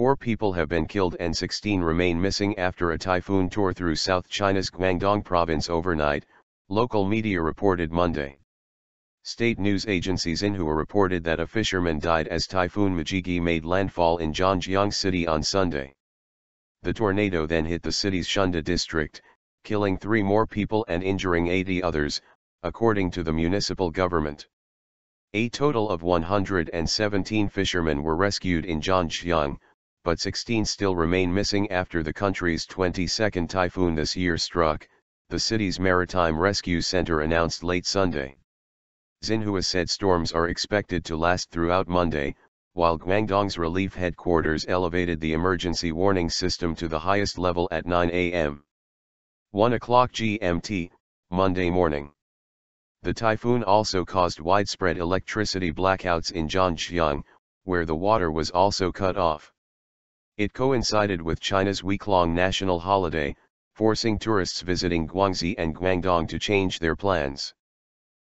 Four people have been killed and 16 remain missing after a typhoon tore through South China's Guangdong province overnight, local media reported Monday. State news agency Xinhua reported that a fisherman died as Typhoon Mujigae made landfall in Zhanjiang City on Sunday. The tornado then hit the city's Shunde district, killing three more people and injuring 80 others, according to the municipal government. A total of 117 fishermen were rescued in Zhanjiang, but 16 still remain missing after the country's 22nd typhoon this year struck, the city's Maritime Rescue Center announced late Sunday. Xinhua said storms are expected to last throughout Monday, while Guangdong's relief headquarters elevated the emergency warning system to the highest level at 9 a.m. 1 o'clock GMT, Monday morning. The typhoon also caused widespread electricity blackouts in Zhanjiang, where the water was also cut off. It coincided with China's week-long national holiday, forcing tourists visiting Guangxi and Guangdong to change their plans.